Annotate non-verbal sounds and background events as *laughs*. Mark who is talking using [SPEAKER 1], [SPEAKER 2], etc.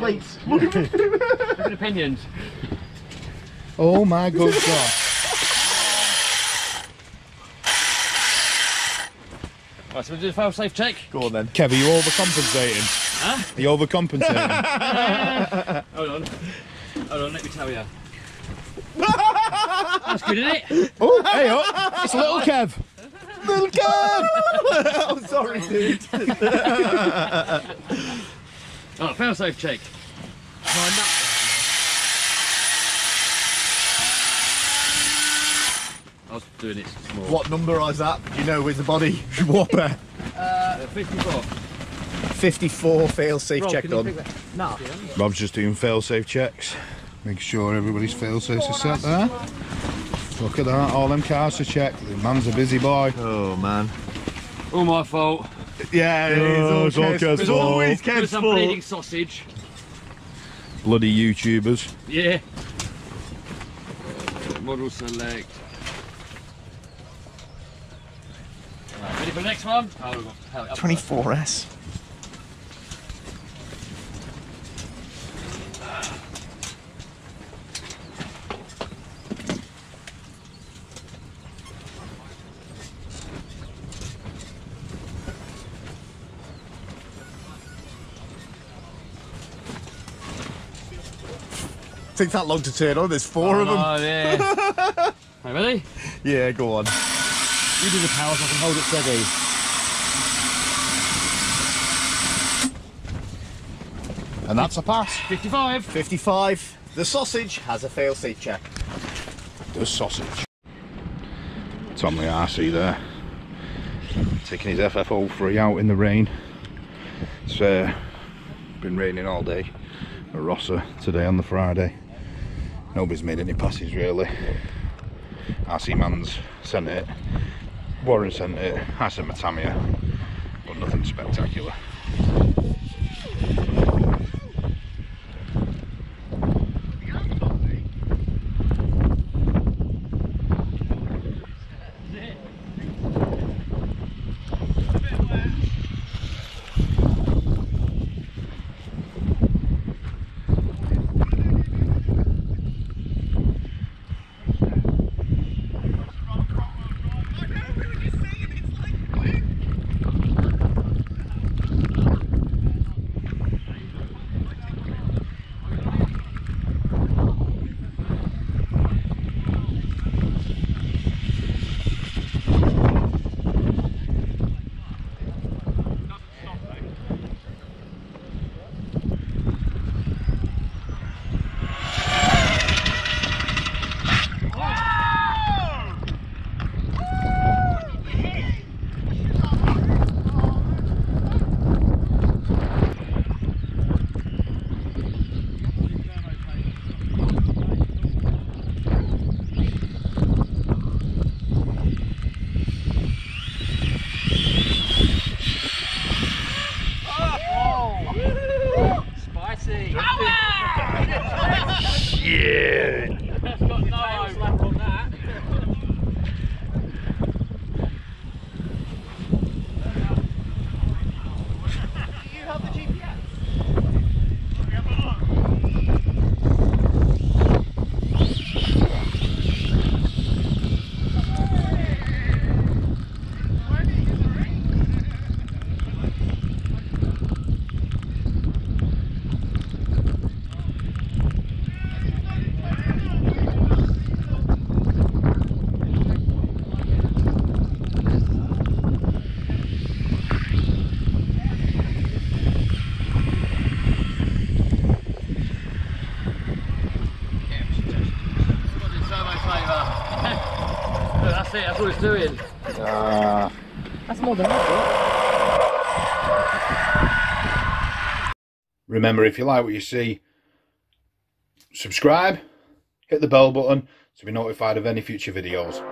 [SPEAKER 1] plates. *laughs*
[SPEAKER 2] Look at opinions.
[SPEAKER 3] Oh my good god.
[SPEAKER 2] Right, so we'll do the fail safe check.
[SPEAKER 1] Go on then.
[SPEAKER 3] Kev, are you overcompensating?
[SPEAKER 2] Huh?
[SPEAKER 3] Are you overcompensating? *laughs*
[SPEAKER 2] Hold on. Hold on, let me tell you. That's good, isn't it?
[SPEAKER 3] oh, hey up. It's little Kev.
[SPEAKER 1] Little Kev! *laughs* I'm sorry, dude.
[SPEAKER 2] Right, fail safe check. I was doing it small.
[SPEAKER 1] What number is that? Do you know with the body? *laughs* Whopper.
[SPEAKER 2] Uh, 54.
[SPEAKER 1] 54 fail safe check done.
[SPEAKER 3] Rob's just doing fail-safe checks. Make sure everybody's fail-safes are set there. Look at that, all them cars to check. The man's a busy boy.
[SPEAKER 1] Oh man.
[SPEAKER 2] All my fault.
[SPEAKER 1] Yeah, it
[SPEAKER 3] Oh,
[SPEAKER 1] is
[SPEAKER 3] it's all
[SPEAKER 1] Kev's-
[SPEAKER 3] Kev's
[SPEAKER 1] It's
[SPEAKER 3] fault.
[SPEAKER 1] always
[SPEAKER 2] Give us
[SPEAKER 1] Kev's
[SPEAKER 2] some
[SPEAKER 1] fault.
[SPEAKER 2] bleeding sausage.
[SPEAKER 3] Bloody YouTubers.
[SPEAKER 2] Yeah. Uh, model select. Right, ready for the next one? Oh, we've got to hell, up
[SPEAKER 1] 24S. Takes that long to turn on. There's four of them.
[SPEAKER 2] Oh, yeah. *laughs* right, ready?
[SPEAKER 1] Yeah, go on.
[SPEAKER 2] You do the power so I can hold it steady.
[SPEAKER 3] And that's a pass.
[SPEAKER 2] 55.
[SPEAKER 1] 55. The sausage has a fail-safe check.
[SPEAKER 3] The sausage. Tomley RC there. Taking his FF03 out in the rain. It's uh, been raining all day at Rossa today on the Friday. Nobody's made any passes really. RC Man's sent it. Warren sent it. I sent my Tamiya. But nothing spectacular.
[SPEAKER 2] That's it, that's what it's doing.
[SPEAKER 3] Ah.
[SPEAKER 2] That's more than that,
[SPEAKER 3] Remember, if you like what you see, subscribe, hit the bell button to be notified of any future videos.